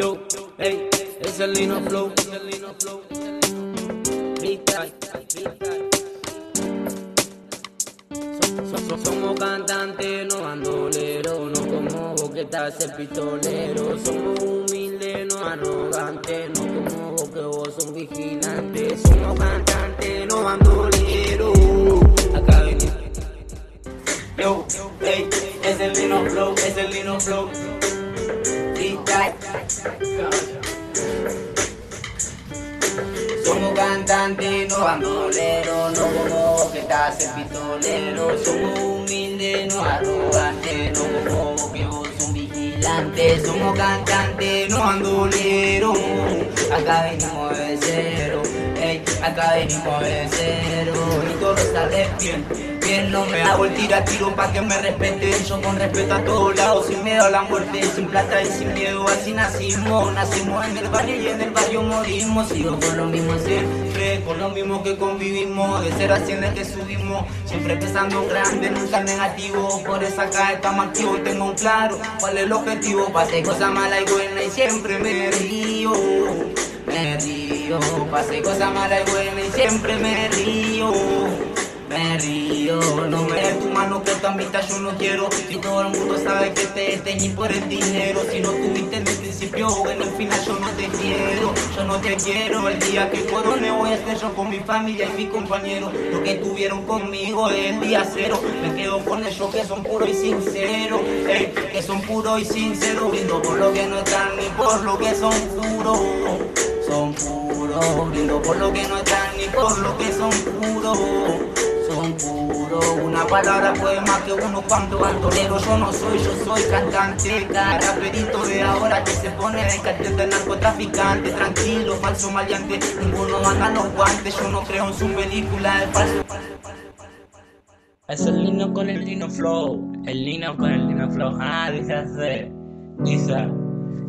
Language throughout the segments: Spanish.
Yo, hey, es el Lino Flow, Somos cantantes, no bandoleros, no como vos que estás el pistolero. Somos humildes, no arrogantes, no Somos cantantes, no bandoleros, no como que estás el pistolero. Somos humildes, no arrogantes, no como que vos vigilante. Somos cantantes, no bandoleros. Acá venimos de cero, ey, acá venimos de cero. Bien, bien, no me hago el tira tiro pa' que me respeten. Yo con respeto a todos lados, sin miedo a la muerte, sin plata y sin miedo. Así nacimos, nacimos en el barrio y en el barrio morimos. Sigo con lo mismo siempre, con lo mismo que convivimos. De a cien es que subimos, siempre pensando en grande, nunca negativo. Por eso acá estamos activos, tengo un claro cuál es el objetivo. Pasé cosas malas y buenas y siempre me río. Me río, pasé cosas malas y buenas y siempre me río. Me río, no me des tu mano que esta amistad yo no quiero. Si todo el mundo sabe que te teñí por el dinero. Si no tuviste en el principio, en el final yo no te quiero. Yo no te quiero, el día que corone voy a estar yo con mi familia y mis compañeros Lo que tuvieron conmigo es el día cero Me quedo con ellos que son puros y sinceros Que son puros y sinceros Brindo por lo que no están ni por lo que son puros Son puros, por lo que no están ni por lo que son puros son puros. Una palabra puede más que uno cuanto bandolero. Yo no soy, yo soy cantante, raperito de ahora que se pone en cartel de narcotraficante. Tranquilo, falso maleante, ninguno manda los guantes. Yo no creo en su película de falso. Es el lino con el lino flow, el lino con el lino flow. Ah, dice así, dice.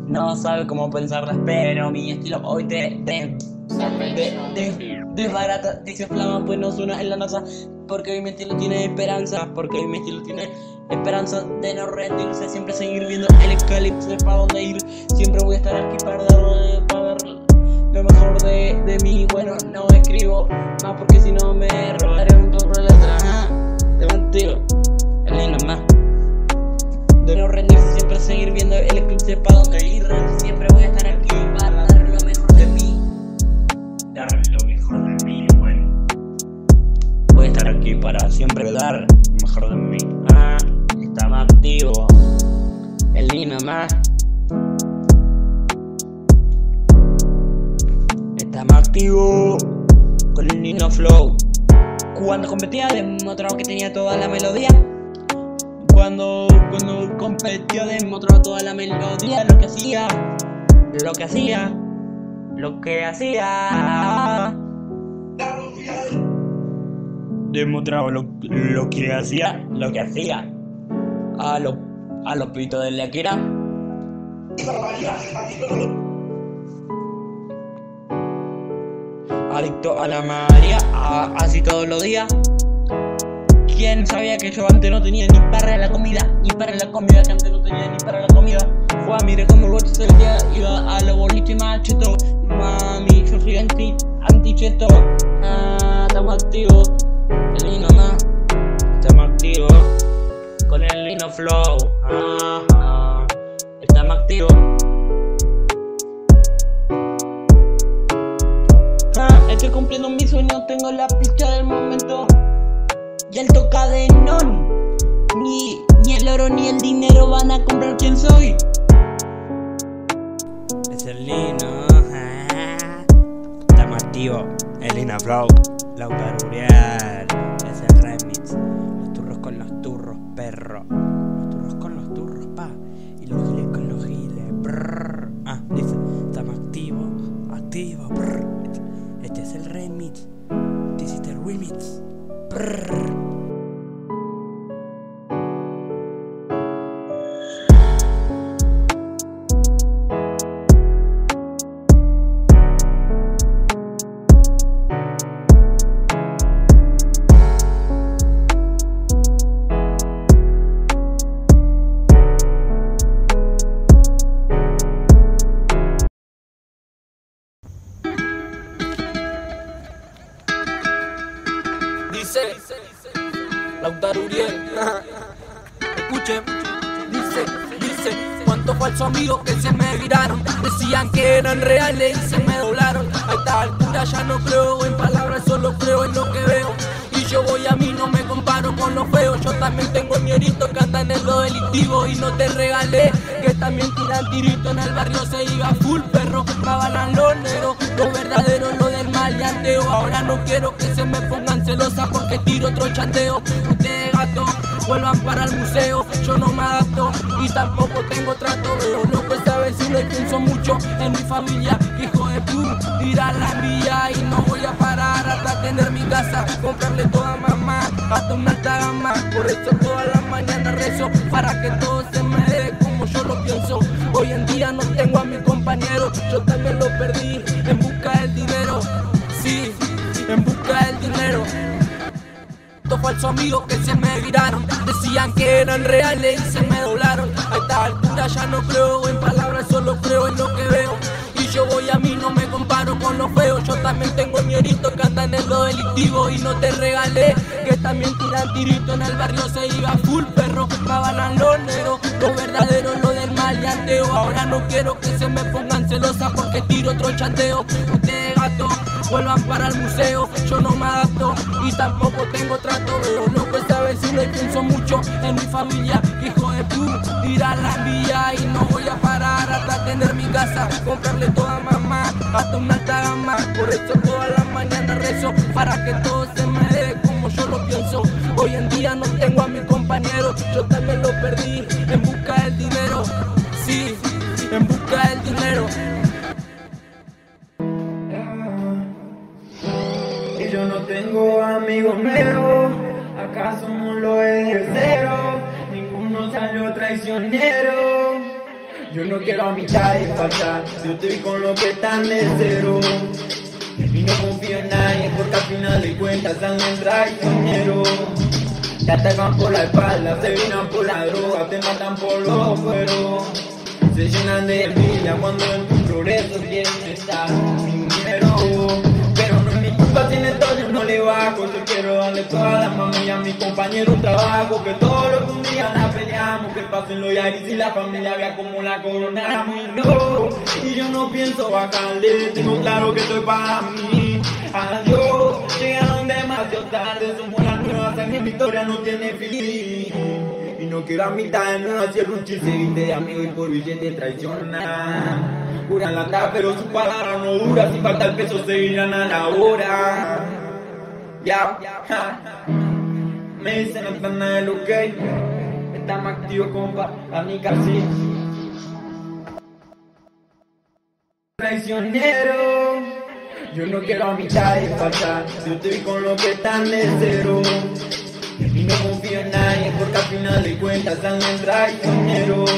No sabe cómo pensarlas, pero mi estilo hoy te de, de, de, desbarata. Dice flama, pues no suena en la NASA. Porque mi estilo tiene esperanza, porque mi estilo tiene esperanza de no rendirse. Siempre seguir viendo el eclipse para dónde ir. Siempre voy a estar aquí para dar lo mejor de, de mí. Bueno, no escribo más porque si no me robaré más. Está más activo con el Nino Flow. Cuando competía demostraba que tenía toda la melodía. Cuando, cuando competía demostraba toda la melodía. Lo que hacía, lo que hacía, lo que hacía. Demostraba lo, lo que hacía, lo que hacía. A los a los pitos de la. Adicto a la María, a- así todos los días. ¿Quién sabía que yo antes no tenía ni para la comida? Ni para la comida, que antes no tenía ni para la comida. Fue, mire cómo el boche el día iba a los boliches macheto. Mami, yo soy anti, anticheto. Ah, estamos activos. El lino más, estamos activos. Con el lino flow. Ah, cumpliendo mi sueño, tengo la pista del momento. Y el toca de non. Ni, ni el oro ni el dinero van a comprar quién soy. Es el Lino. ah. Estamos activos. El Lino Flow. Lautaro Uriel. Me viraron Decían que eran reales y se me doblaron. A esta altura ya no creo en palabras, solo creo en lo que veo. Y yo voy a mí, no me comparo con los feos. Yo también tengo ñeritos que andan en delictivo Y no te regalé que también tiran tirito en el barrio Se iba full perro, me los negros. Lo verdadero, lo del maleanteo Ahora no quiero que se me pongan celosas porque tiro otro chateo Ustedes gato vuelvan para el museo. Yo no me adapto y tampoco tengo trato. Veo loco vecino y pienso mucho en mi familia. Hijo de puta, tirar la vía y no voy a parar hasta tener mi casa. Comprarle toda mamá, hasta una alta gama. Por eso todas las mañanas rezo para que todo se me dé como yo lo pienso. Hoy en día no tengo a mi compañero, yo también lo perdí en busca del dinero. Sí, en busca del dinero falsos amigos que se me viraron Decían que eran reales y se me doblaron A esta altura ya no creo en palabras, solo creo en lo que veo. Y yo voy a mí, no me comparo con los feos. Yo también tengo mierito que andan en lo delictivo Y no te regalé. Que también tiran tirito en el barrio Se iba full perro, me avalan los negros. Lo verdadero, lo del maleanteo Ahora no quiero que se me pongan celosas porque tiro otro chateo Ustedes gato vuelvan para el museo. Yo no me adapto y tampoco tengo trato. Veo loco esta vecina y pienso mucho en mi familia. Hijo de puta, tirar la vía y no voy a parar hasta tener mi casa. Comprarle toda mamá, hasta una alta gama. Por eso todas las mañanas rezo para que todo se me dé como yo lo pienso. Hoy en día no tengo a mi compañero, yo también lo perdí en busca del dinero. Sí, en busca del dinero. Yo no tengo amigos nuevos, acá somos los cero, ninguno salió traicionero. Yo no quiero amistad y falta, yo estoy con los que están de cero. Y no confío en nadie porque al final de cuentas salen traicioneros. Te atacan por la espalda, se vienen por la droga, te matan por los cueros. Se llenan de envidia cuando en tu progreso quieren estar dinero la familia a mi compañero trabajo. Que todos los un día la peleamos. Que pasen los yaris y la familia vea como la coronamos. No, y yo no pienso bajarle. Tengo claro que estoy para mí. Adiós, llegaron demasiado tarde. Somos las nuevas, en mi historia no tiene fin. Y no quiero a mitad de nuevo cierro un chiste de amigo y por billete traiciona curan la pero su palabra no dura. Si falta el peso, seguirán a la hora. Ya, me dicen el ok. Estamos activos, compa, a mi casi. Traicionero, yo no quiero amistad y falta. Yo estoy con los que están de cero. Y no confío en nadie porque al final de cuentas salen traicioneros.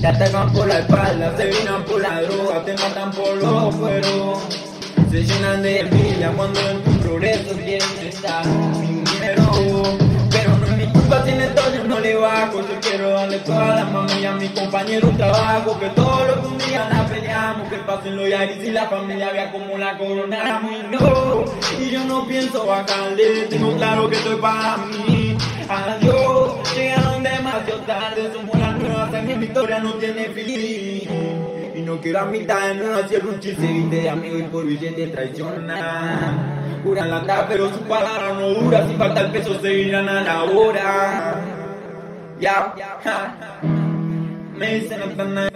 Ya te van por la espalda, se vienen por la droga, te matan por los cueros. Se llenan de envidia cuando en tu progreso quieren estar dinero. Pero no es mi culpa, tiene todo, yo no le bajo. Yo quiero darle toda la familia a mi compañero trabajo. Que todos los un día la peleamos, que pasen los yaris y la familia vea como la coronamos. No, y yo no pienso bajarle, tengo claro que estoy para mí. Adiós, llegaron demasiado tarde, somos las nuevas, mi victoria no tiene fin. No quiero a mitad de nuevo hacer un chiste de amigo y por billete traiciona. Juran la tapa, pero su palabra no dura, si falta el peso seguirán a la hora. Ya, me dicen a